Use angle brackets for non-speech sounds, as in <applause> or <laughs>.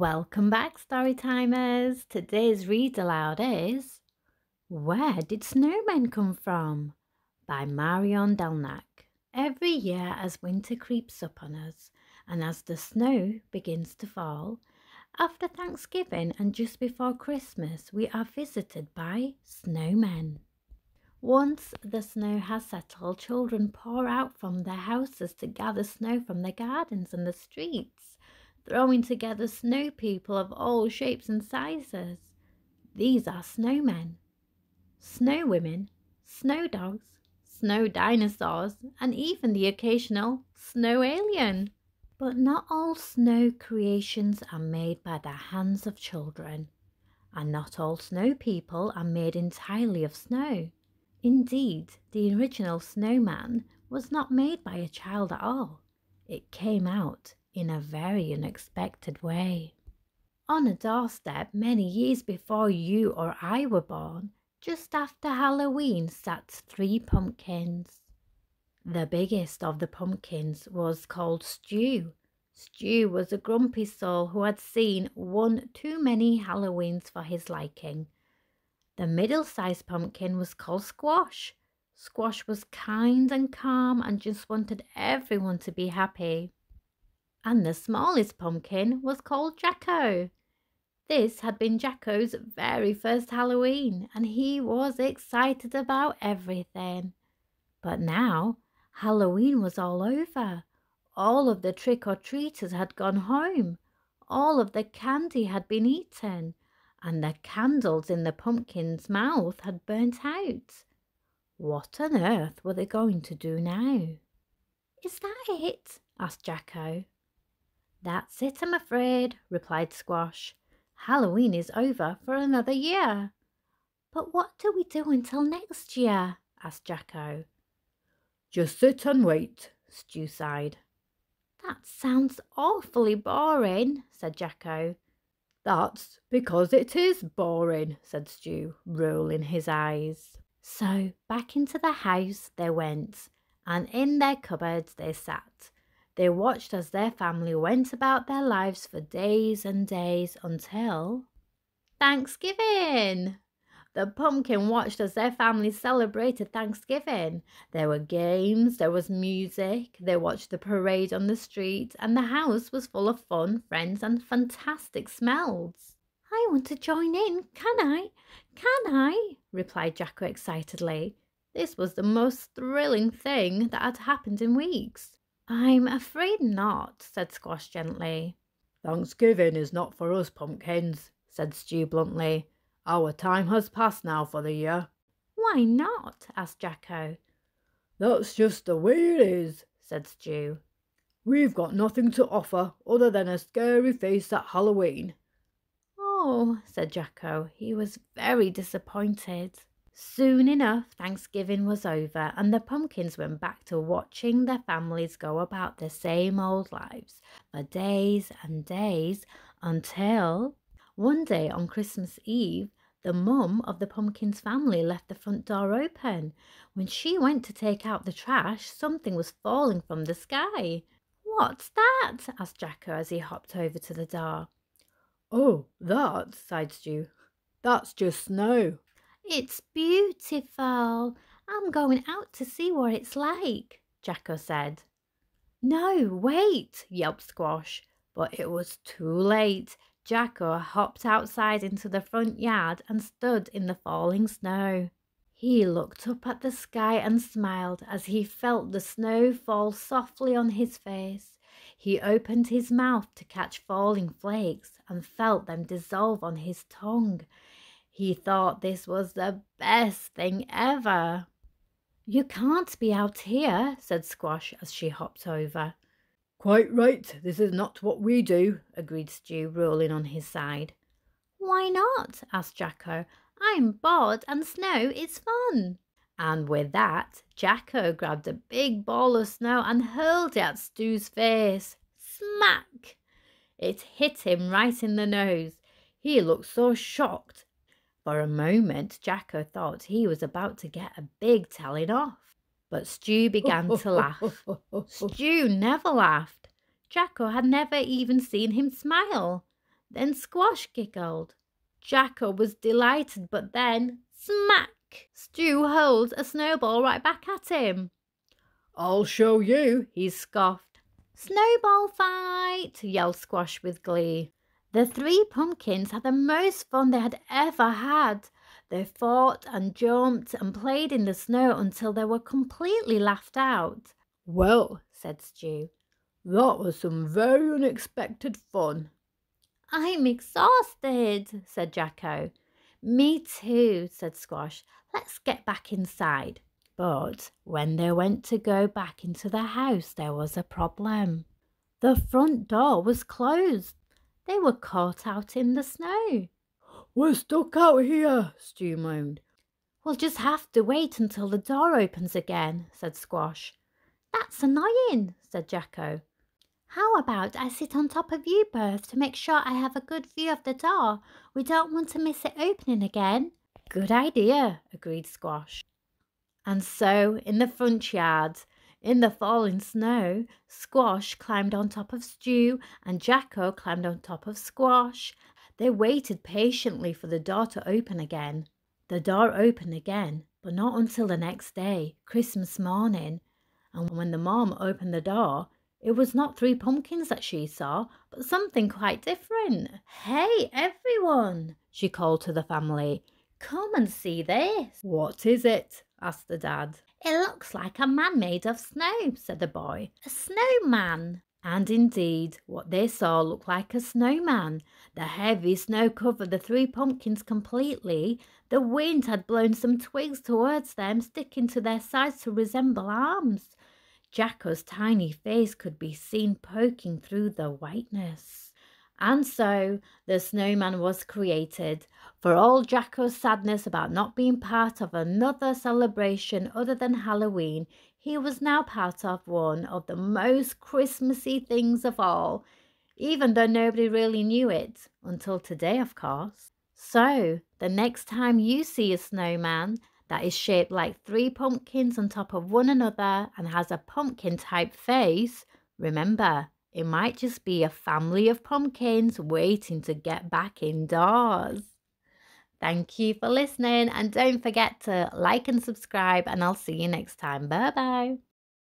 Welcome back, Storytimers. Today's read aloud is Where Did Snowmen Come From? by Marion Delnack. Every year, as winter creeps up on us and as the snow begins to fall, after Thanksgiving and just before Christmas, we are visited by snowmen. Once the snow has settled, children pour out from their houses to gather snow from their gardens and the streets throwing together snow people of all shapes and sizes. These are snowmen, snow women, snow dogs, snow dinosaurs, and even the occasional snow alien. But not all snow creations are made by the hands of children, and not all snow people are made entirely of snow. Indeed, the original snowman was not made by a child at all. It came out in a very unexpected way. On a doorstep many years before you or I were born, just after Halloween sat three pumpkins. The biggest of the pumpkins was called Stew. Stew was a grumpy soul who had seen one too many Halloweens for his liking. The middle sized pumpkin was called Squash. Squash was kind and calm and just wanted everyone to be happy and the smallest pumpkin was called Jacko. This had been Jacko's very first Halloween, and he was excited about everything. But now Halloween was all over. All of the trick or treaters had gone home. All of the candy had been eaten, and the candles in the pumpkin's mouth had burnt out. What on earth were they going to do now? Is that it? asked Jacko. That's it, I'm afraid, replied Squash. Halloween is over for another year. But what do we do until next year? asked Jacko. Just sit and wait, Stew sighed. That sounds awfully boring, said Jacko. That's because it is boring, said Stew, rolling his eyes. So back into the house they went, and in their cupboards they sat, they watched as their family went about their lives for days and days until Thanksgiving. The pumpkin watched as their family celebrated Thanksgiving. There were games, there was music, they watched the parade on the street, and the house was full of fun, friends, and fantastic smells. I want to join in, can I? Can I? replied Jacko excitedly. This was the most thrilling thing that had happened in weeks. I'm afraid not, said Squash gently. Thanksgiving is not for us pumpkins, said Stew bluntly. Our time has passed now for the year. Why not? asked Jacko. That's just the way it is, said Stew. We've got nothing to offer other than a scary face at Halloween. Oh, said Jacko. He was very disappointed. Soon enough, Thanksgiving was over, and the pumpkins went back to watching their families go about their same old lives for days and days until one day on Christmas Eve, the mum of the pumpkin's family left the front door open. When she went to take out the trash, something was falling from the sky. What's that? asked Jacko as he hopped over to the door. Oh, that, sighed Stew. That's just snow. It's beautiful. I'm going out to see what it's like, Jacko said. No, wait, yelped Squash. But it was too late. Jacko hopped outside into the front yard and stood in the falling snow. He looked up at the sky and smiled as he felt the snow fall softly on his face. He opened his mouth to catch falling flakes and felt them dissolve on his tongue. He thought this was the best thing ever. You can't be out here, said Squash as she hopped over. Quite right, this is not what we do, agreed Stew, rolling on his side. Why not? asked Jacko. I'm bored and snow is fun. And with that, Jacko grabbed a big ball of snow and hurled it at Stew's face. Smack! It hit him right in the nose. He looked so shocked for a moment, Jacko thought he was about to get a big telling off. But Stew began to laugh. <laughs> Stew never laughed. Jacko had never even seen him smile. Then Squash giggled. Jacko was delighted, but then, smack! Stew hurled a snowball right back at him. I'll show you, he scoffed. Snowball fight, yelled Squash with glee. The three pumpkins had the most fun they had ever had. They fought and jumped and played in the snow until they were completely laughed out. Well, said Stew, that was some very unexpected fun. I'm exhausted, said Jacko. Me too, said Squash. Let's get back inside. But when they went to go back into the house, there was a problem. The front door was closed. They were caught out in the snow. We're stuck out here, Stew moaned. We'll just have to wait until the door opens again, said Squash. That's annoying, said Jacko. How about I sit on top of you both to make sure I have a good view of the door? We don't want to miss it opening again. Good idea, agreed Squash. And so, in the front yard, in the falling snow, Squash climbed on top of Stew and Jacko climbed on top of Squash. They waited patiently for the door to open again. The door opened again, but not until the next day, Christmas morning. And when the mom opened the door, it was not three pumpkins that she saw, but something quite different. Hey, everyone, she called to the family. Come and see this. What is it? Asked the dad. It looks like a man made of snow, said the boy. A snowman. And indeed, what they saw looked like a snowman. The heavy snow covered the three pumpkins completely. The wind had blown some twigs towards them, sticking to their sides to resemble arms. Jacko's tiny face could be seen poking through the whiteness. And so the snowman was created. For all Jacko's sadness about not being part of another celebration other than Halloween, he was now part of one of the most Christmassy things of all, even though nobody really knew it, until today, of course. So, the next time you see a snowman that is shaped like three pumpkins on top of one another and has a pumpkin type face, remember, it might just be a family of pumpkins waiting to get back indoors. Thank you for listening and don't forget to like and subscribe and I'll see you next time. Bye bye.